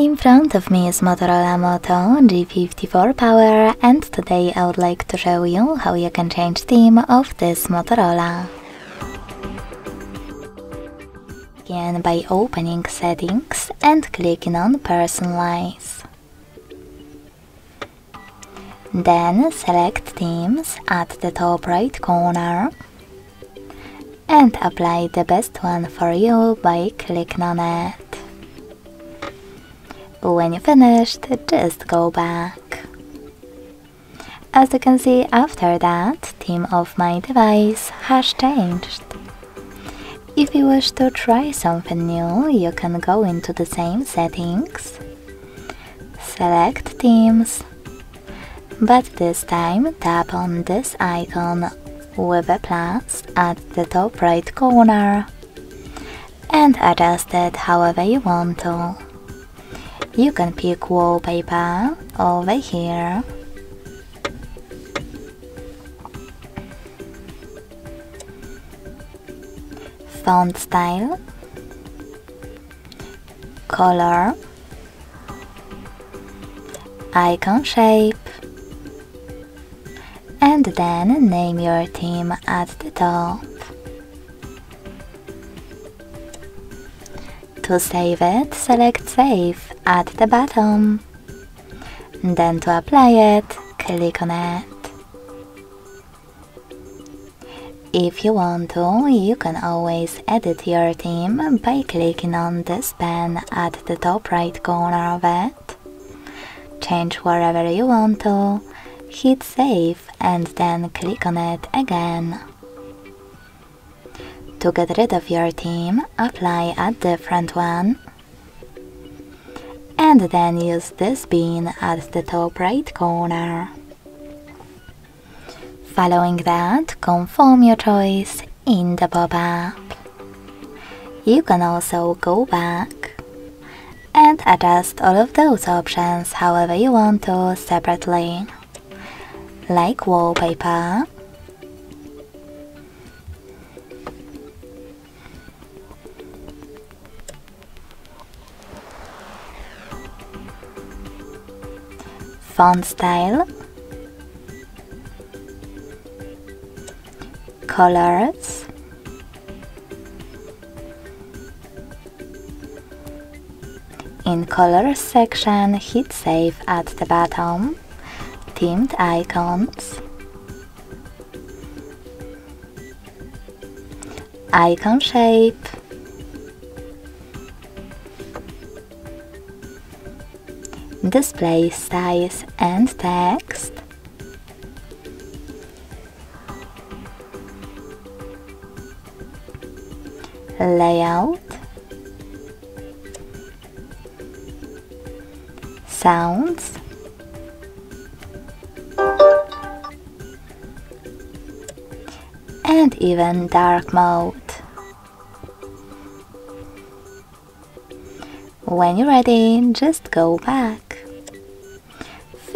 In front of me is Motorola Moto G54 Power and today I would like to show you how you can change theme of this Motorola. Begin by opening settings and clicking on personalize. Then select themes at the top right corner and apply the best one for you by clicking on it. When you finished, just go back. As you can see after that, theme of my device has changed. If you wish to try something new, you can go into the same settings, select themes, but this time tap on this icon with a plus at the top right corner and adjust it however you want to. You can pick wallpaper over here. Font style, color, icon shape, and then name your theme at the top. To save it, select Save at the bottom. Then to apply it, click on it. If you want to, you can always edit your theme by clicking on this pen at the top right corner of it. Change wherever you want to, hit save and then click on it again. To get rid of your theme, apply a different one. And then use this bean at the top right corner. Following that, confirm your choice in the pop-up. You can also go back and adjust all of those options however you want to separately, like wallpaper, font style, colors, in colors section hit save at the bottom, themed icons, icon shape, display size and text, layout, sounds, and even dark mode. When you're ready, just go back.